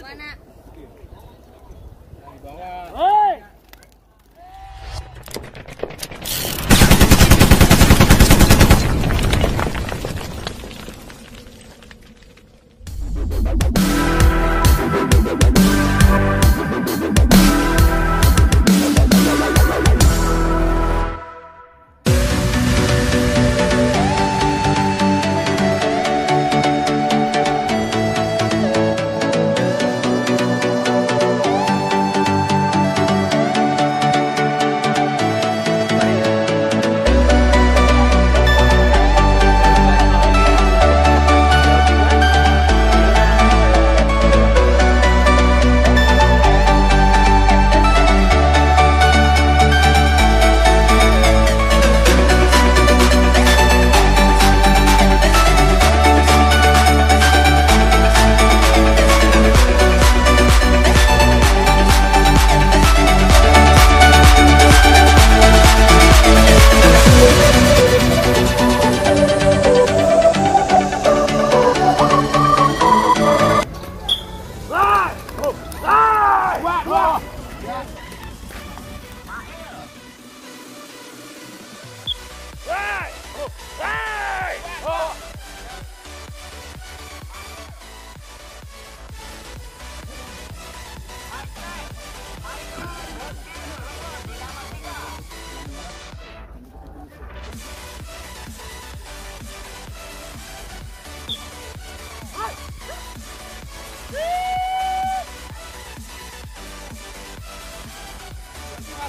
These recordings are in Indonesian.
Gimana? Dari bawah.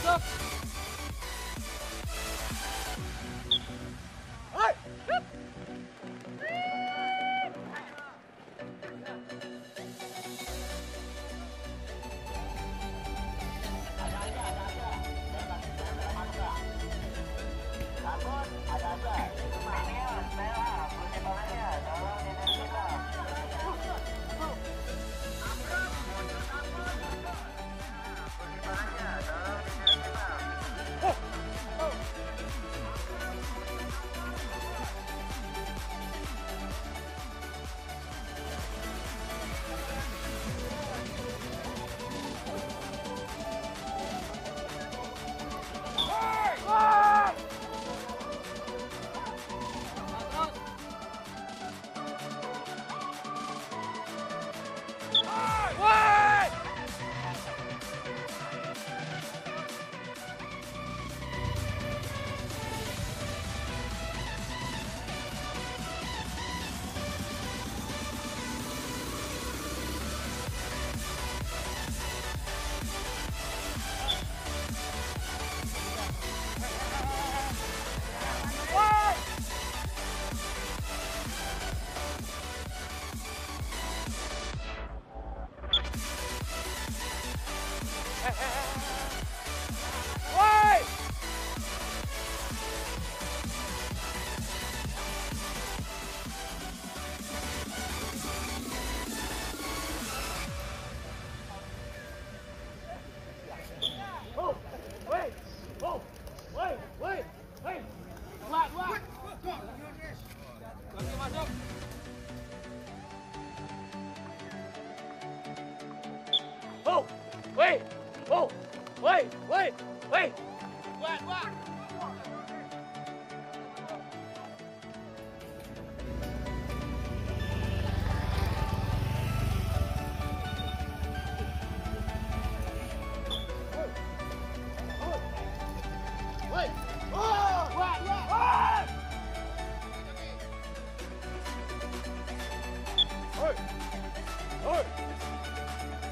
Obrigado! Wait, wait. Wait, wait.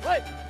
Hey!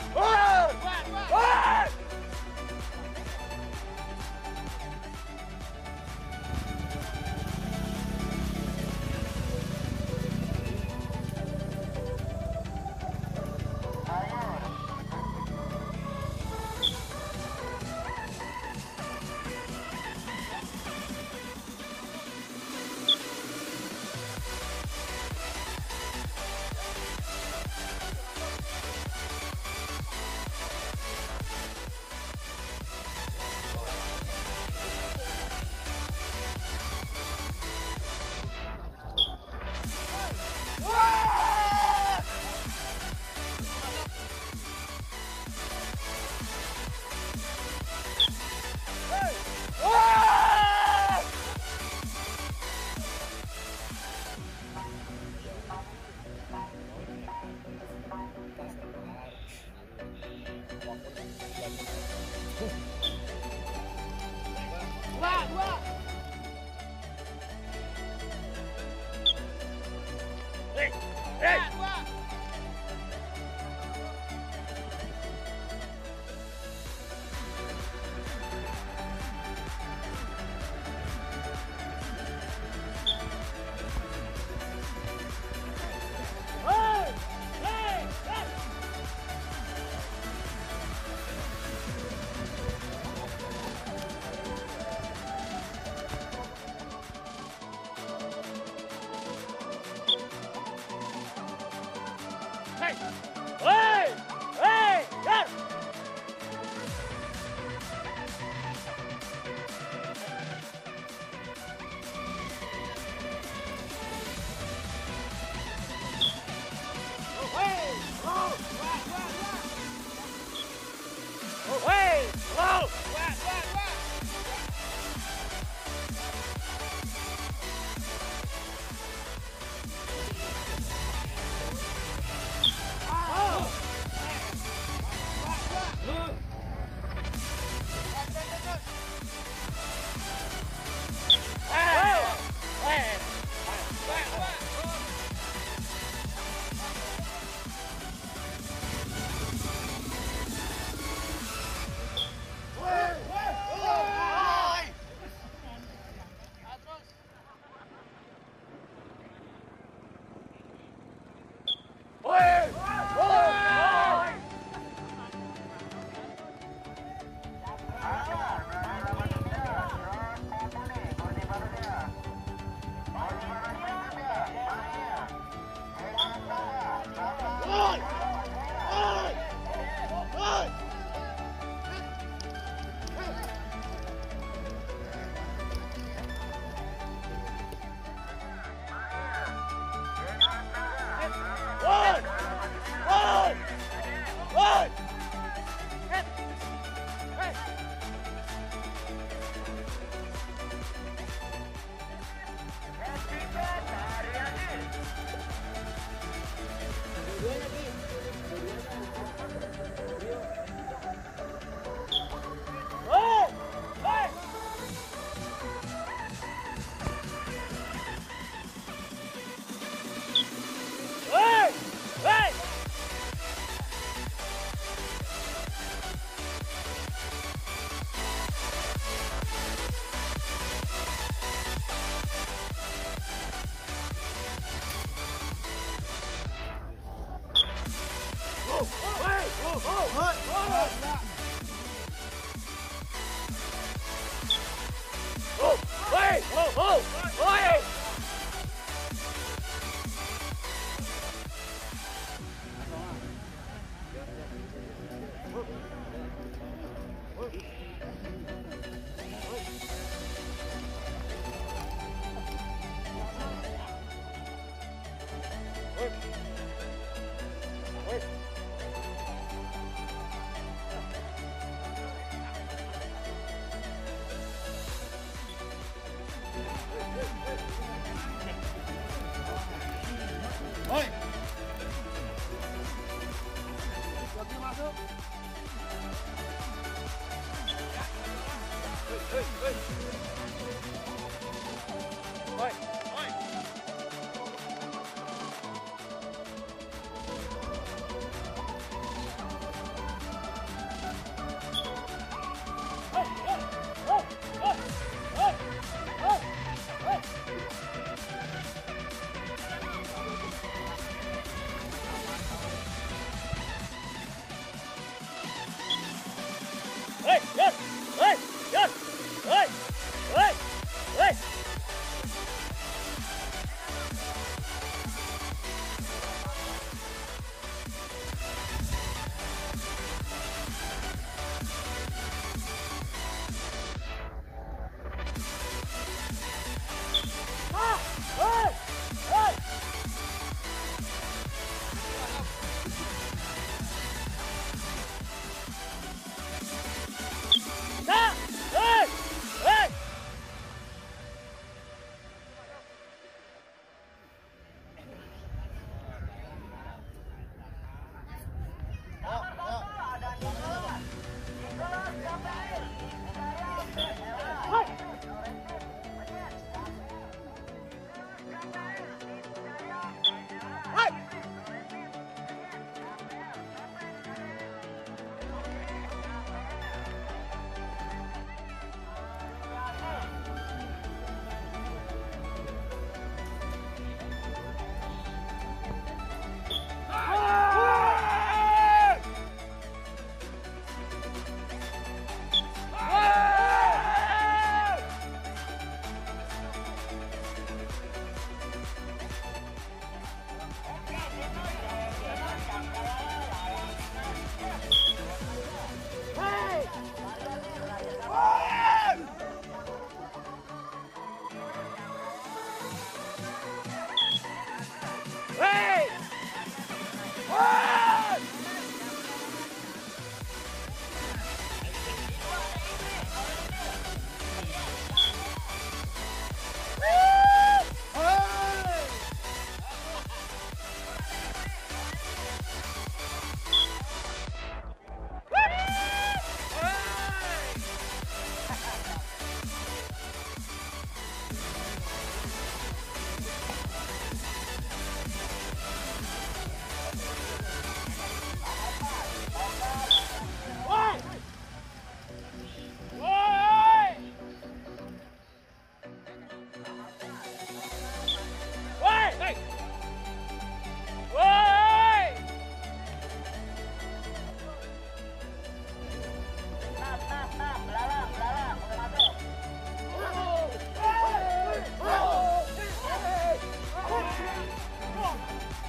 Go!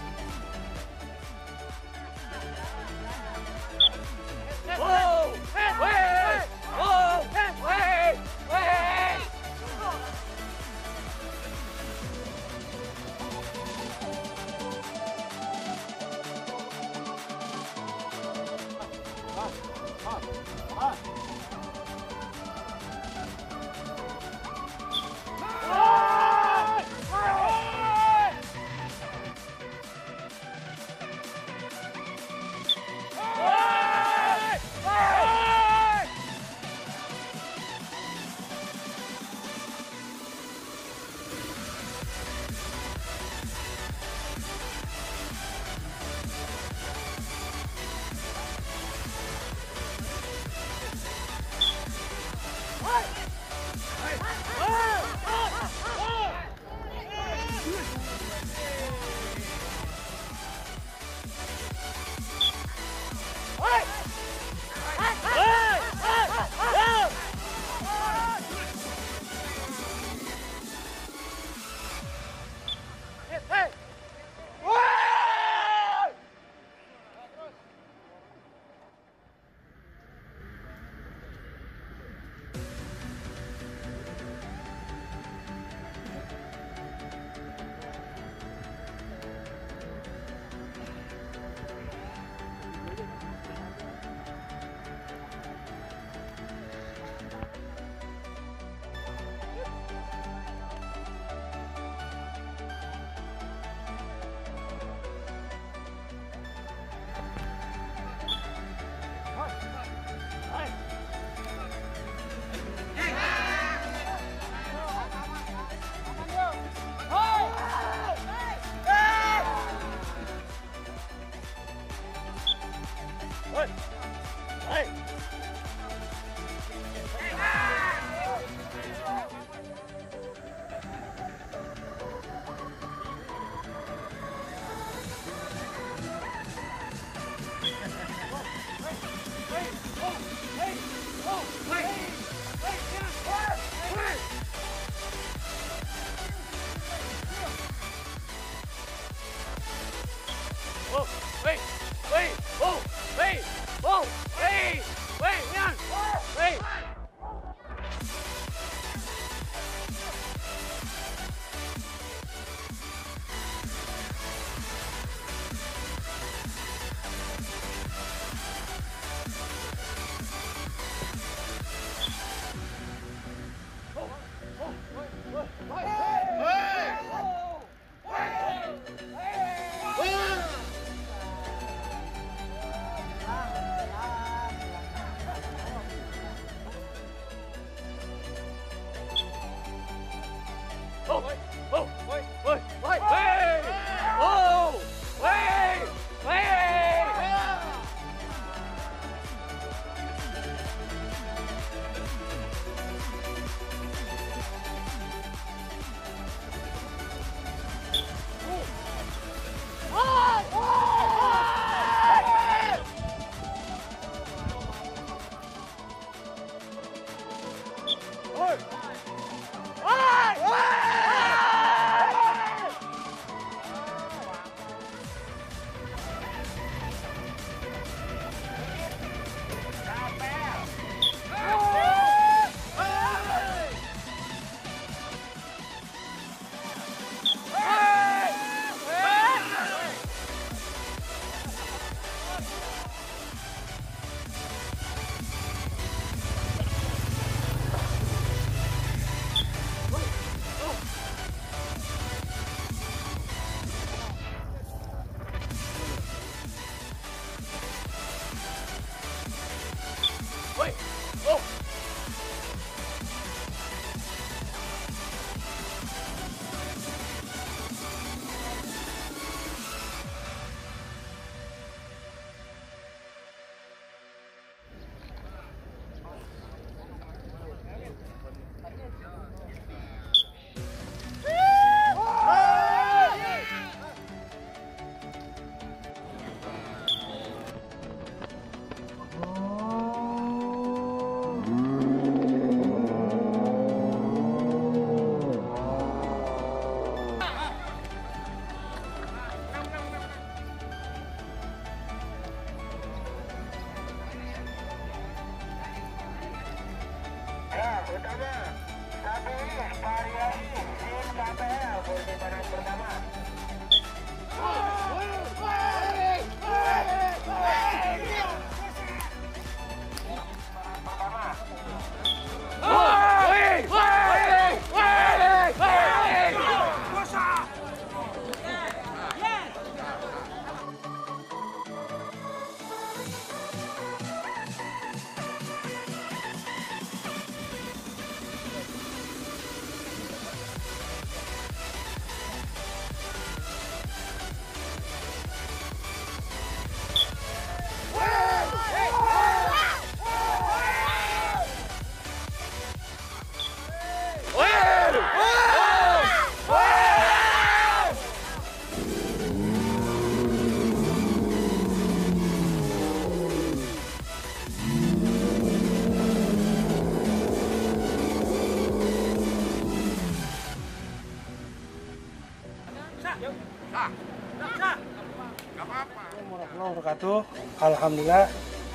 Wabarakatuh. Alhamdulillah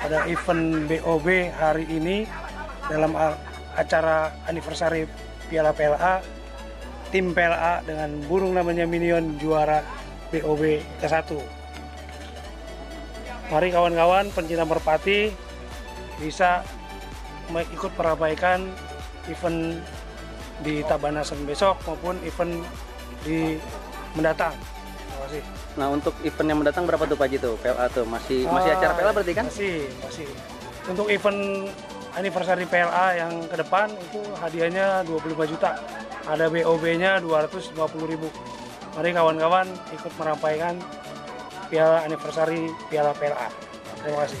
pada event BOB hari ini dalam acara anniversary Piala PLA tim PLA dengan burung namanya Minion juara BOB ke-1. Mari kawan-kawan pencinta merpati bisa ikut meramaikan event di Tabanasan besok maupun event di mendatang. Kasih. Nah untuk event yang mendatang berapa tuh Pak tuh? PLA tuh masih masih acara PLA berarti kan? Masih, masih. Untuk event anniversary PLA yang ke depan itu hadiahnya 25 juta. Ada BOB-nya 250 ribu. Mari kawan-kawan ikut meramaikan Piala Anniversary Piala PLA. Terima kasih.